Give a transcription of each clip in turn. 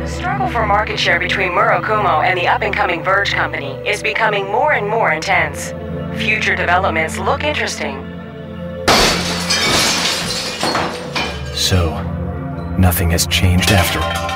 The struggle for market share between Murakumo and the up-and-coming Verge company is becoming more and more intense. Future developments look interesting. So, nothing has changed after all.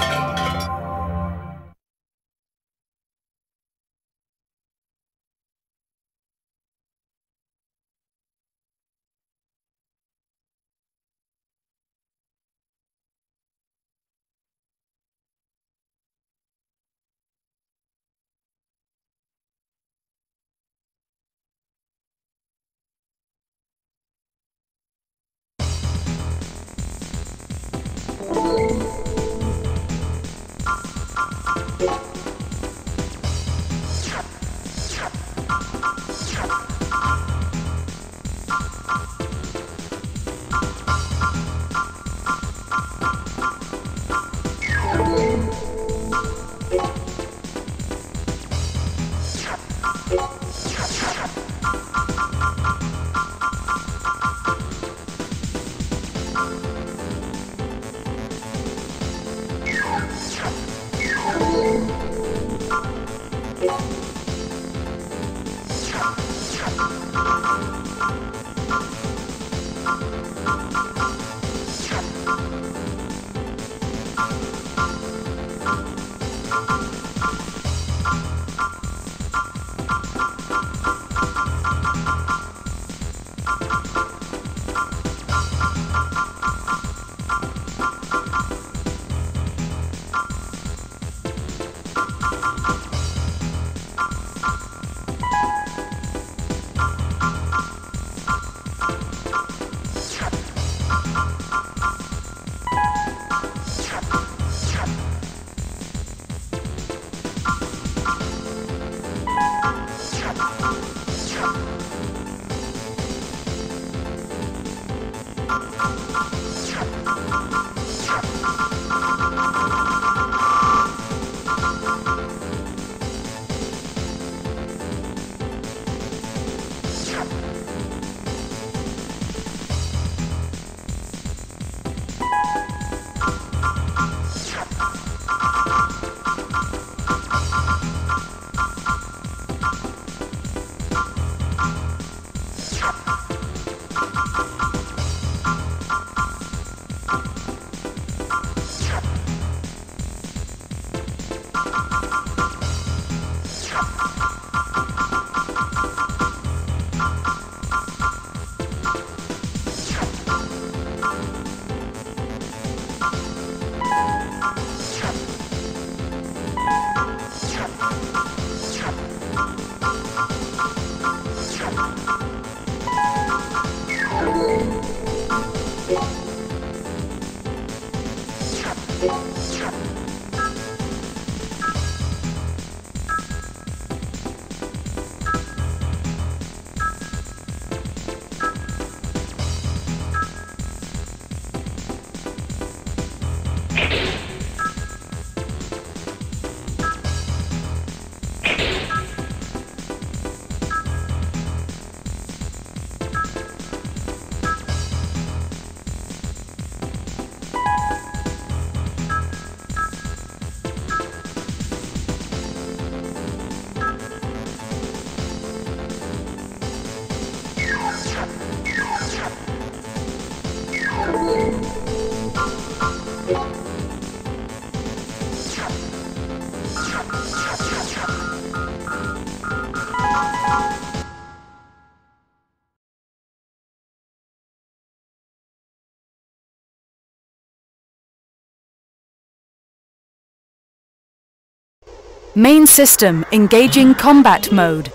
Main system engaging combat mode.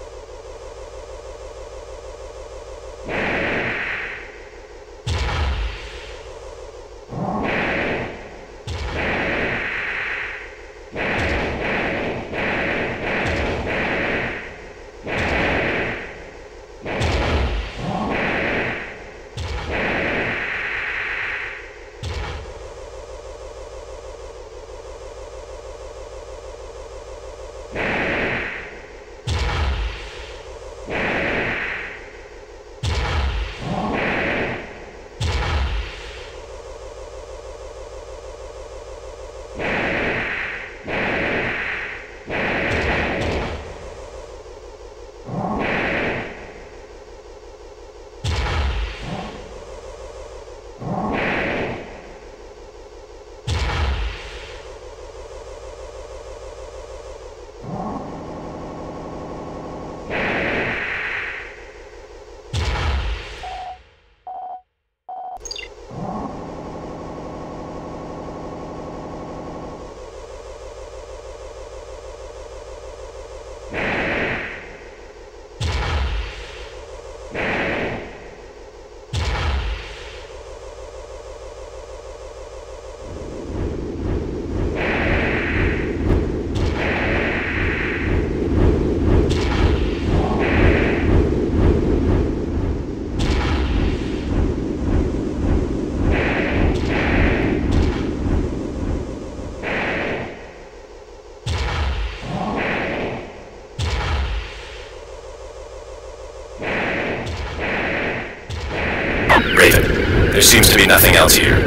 Raven. There seems to be nothing else here.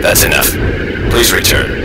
That's enough. Please return.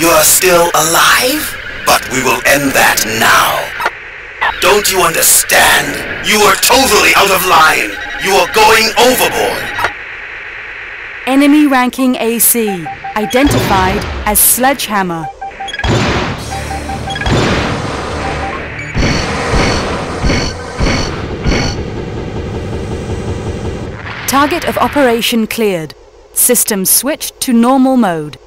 You are still alive? But we will end that now. Don't you understand? You are totally out of line. You are going overboard. Enemy ranking AC. Identified as Sledgehammer. Target of operation cleared. System switched to normal mode.